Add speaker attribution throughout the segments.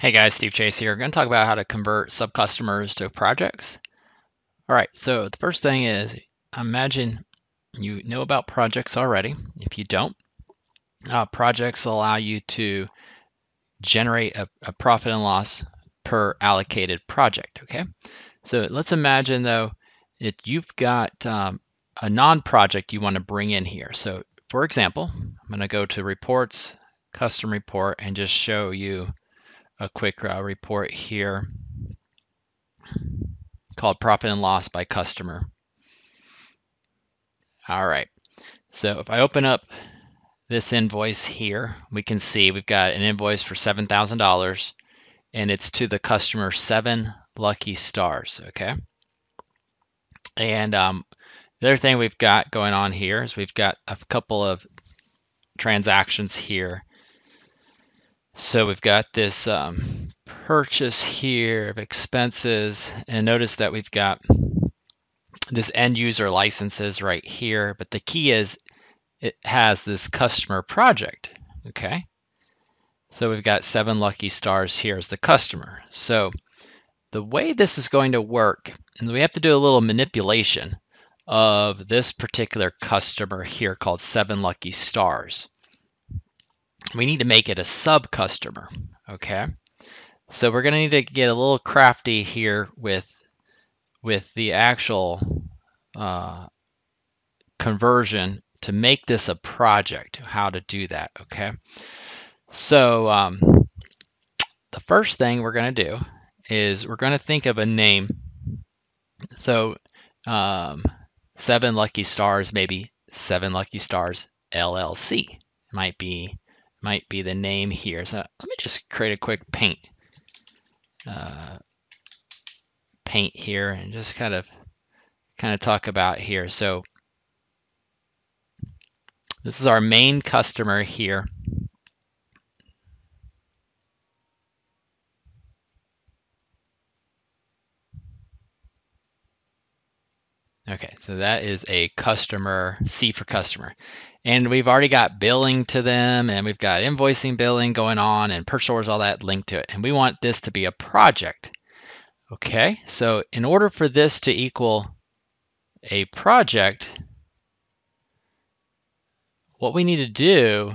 Speaker 1: Hey guys, Steve Chase here. We're going to talk about how to convert sub-customers to projects. All right, so the first thing is imagine you know about projects already. If you don't, uh, projects allow you to generate a, a profit and loss per allocated project, okay? So let's imagine though that you've got um, a non-project you want to bring in here. So for example, I'm going to go to reports, custom report, and just show you a quick uh, report here called profit and loss by customer. All right, so if I open up this invoice here, we can see we've got an invoice for $7,000 and it's to the customer seven lucky stars, okay? And um, the other thing we've got going on here is we've got a couple of transactions here so we've got this um, purchase here of expenses, and notice that we've got this end user licenses right here, but the key is it has this customer project, okay? So we've got seven lucky stars here as the customer. So the way this is going to work, and we have to do a little manipulation of this particular customer here called seven lucky stars we need to make it a sub customer, okay? So we're gonna need to get a little crafty here with, with the actual uh, conversion to make this a project, how to do that, okay? So um, the first thing we're gonna do is we're gonna think of a name. So um, seven lucky stars, maybe seven lucky stars LLC might be might be the name here. So let me just create a quick paint uh, paint here and just kind of kind of talk about here. So this is our main customer here. Okay, so that is a customer, C for customer. And we've already got billing to them and we've got invoicing billing going on and purchase orders, all that linked to it. And we want this to be a project. Okay, so in order for this to equal a project, what we need to do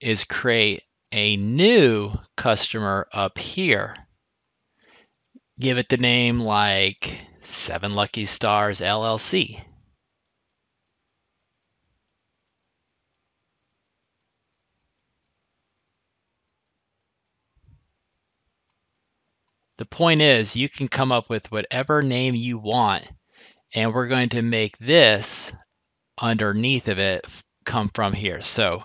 Speaker 1: is create a new customer up here. Give it the name like Seven Lucky Stars LLC. The point is, you can come up with whatever name you want, and we're going to make this underneath of it come from here. So,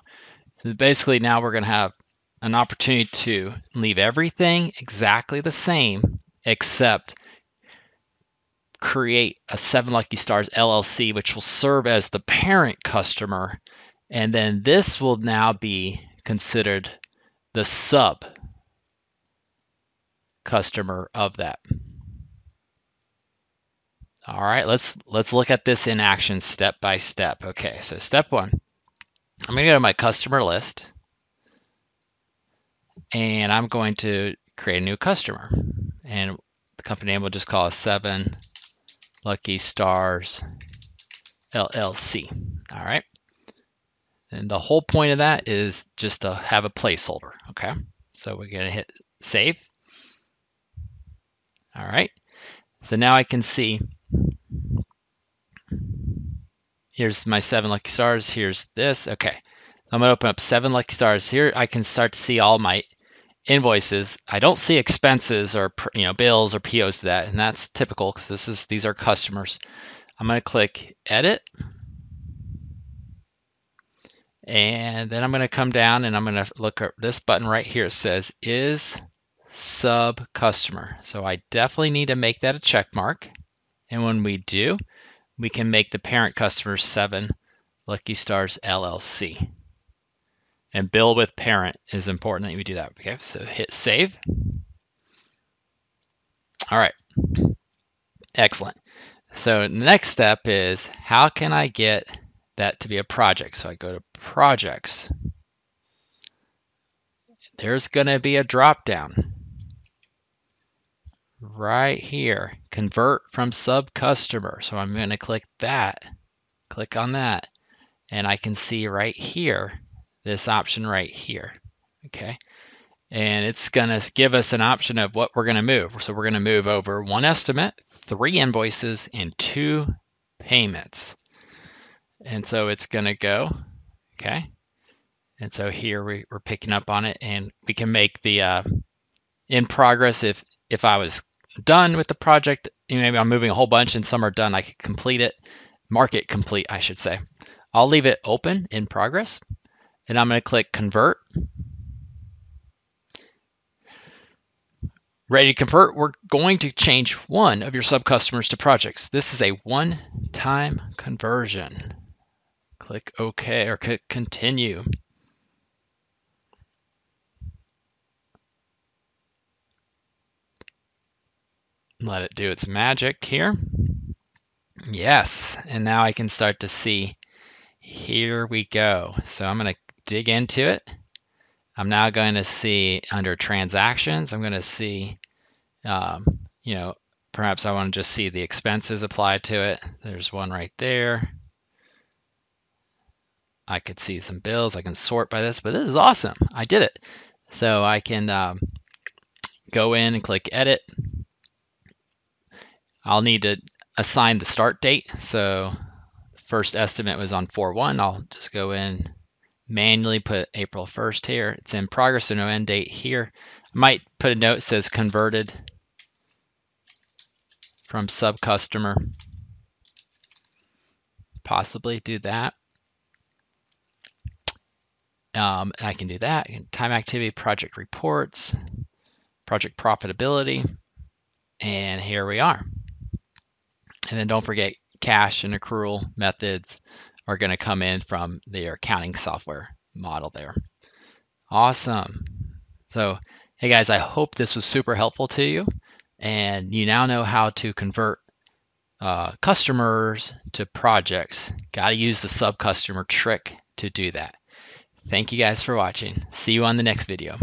Speaker 1: so basically, now we're going to have an opportunity to leave everything exactly the same except create a Seven Lucky Stars LLC, which will serve as the parent customer. And then this will now be considered the sub customer of that. All right, let's let's look at this in action step by step. Okay, so step one, I'm gonna go to my customer list and I'm going to create a new customer. And the company name will just call it seven Lucky Stars LLC. All right. And the whole point of that is just to have a placeholder. Okay. So we're going to hit save. All right. So now I can see here's my seven lucky stars. Here's this. Okay. I'm going to open up seven lucky stars. Here I can start to see all my invoices. I don't see expenses or you know bills or POs to that, and that's typical because this is these are customers. I'm going to click Edit, and then I'm going to come down and I'm going to look at this button right here. It says Is Sub Customer. So I definitely need to make that a check mark, and when we do, we can make the parent customer Seven Lucky Stars LLC and bill with parent is important that we do that. Okay, so hit save. All right, excellent. So the next step is how can I get that to be a project? So I go to projects. There's going to be a drop down. right here, convert from sub customer. So I'm going to click that, click on that, and I can see right here, this option right here. Okay. And it's going to give us an option of what we're going to move. So we're going to move over one estimate, three invoices, and two payments. And so it's going to go, okay. And so here we, are picking up on it and we can make the uh, in progress if if I was done with the project, maybe I'm moving a whole bunch and some are done, I could complete it, mark it complete, I should say. I'll leave it open in progress and I'm going to click convert. Ready to convert, we're going to change one of your sub-customers to projects. This is a one-time conversion. Click OK or click continue. Let it do its magic here. Yes, and now I can start to see. Here we go. So I'm going to dig into it. I'm now going to see under transactions, I'm going to see, um, you know, perhaps I want to just see the expenses applied to it. There's one right there. I could see some bills. I can sort by this, but this is awesome. I did it. So I can um, go in and click edit. I'll need to assign the start date. So first estimate was on 4-1. I'll just go in, manually put April 1st here. It's in progress, so no end date here. I might put a note that says converted from sub customer. Possibly do that. Um, I can do that. Time activity, project reports, project profitability, and here we are. And then don't forget cash and accrual methods are going to come in from the accounting software model there. Awesome. So, hey guys, I hope this was super helpful to you. And you now know how to convert uh, customers to projects. Got to use the sub customer trick to do that. Thank you guys for watching. See you on the next video.